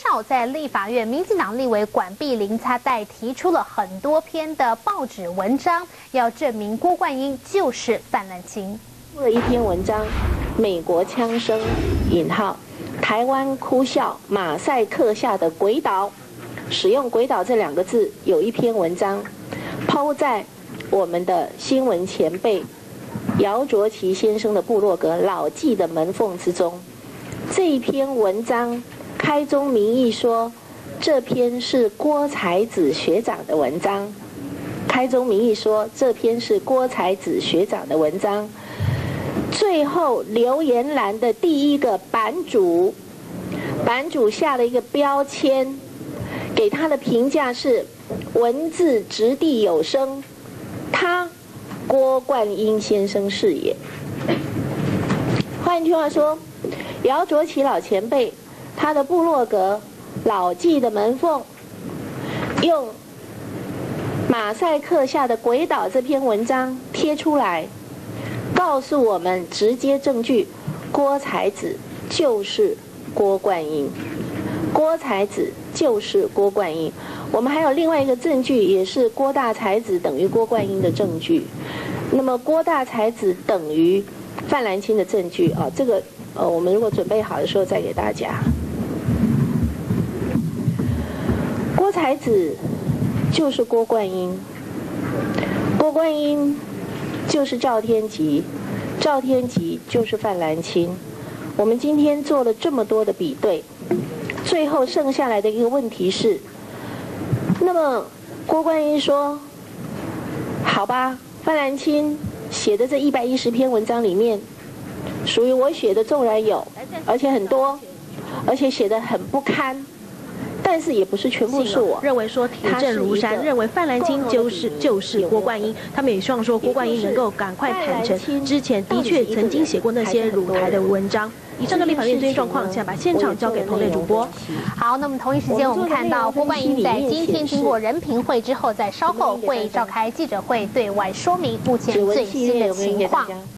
少在立法院，民进党立委管碧林他代提出了很多篇的报纸文章，要证明郭冠英就是范兰清。出了一篇文章，美国枪声引号，台湾哭笑马赛克下的鬼岛，使用鬼岛这两个字，有一篇文章抛在我们的新闻前辈姚卓奇先生的部落格老纪的门缝之中，这一篇文章。开宗明义说，这篇是郭才子学长的文章。开宗明义说，这篇是郭才子学长的文章。最后留言栏的第一个版主，版主下了一个标签，给他的评价是：文字掷地有声，他郭冠英先生是也。换句话说，姚卓奇老前辈。他的部落格老纪的门缝，用马赛克下的鬼岛这篇文章贴出来，告诉我们直接证据：郭才子就是郭冠英，郭才子就是郭冠英。我们还有另外一个证据，也是郭大才子等于郭冠英的证据。那么郭大才子等于范兰清的证据啊，这个呃，我们如果准备好的时候再给大家。郭才子就是郭冠英，郭冠英就是赵天吉，赵天吉就是范兰清。我们今天做了这么多的比对，最后剩下来的一个问题是：那么郭冠英说，好吧，范兰清写的这一百一十篇文章里面，属于我写的纵然有，而且很多，而且写的很不堪。但是也不是全部是我。认为说铁证如山，认为范兰清就是就是郭冠英，他们也希望说郭冠英能够赶快坦诚，之前的确曾经写过那些辱台的文章。以上的立法院最新状况，现在把现场交给彭磊主播。好，那么同一时间我们看到郭冠英在今天经过人评会之后，在稍后会召开记者会，对外说明目前最新的情况。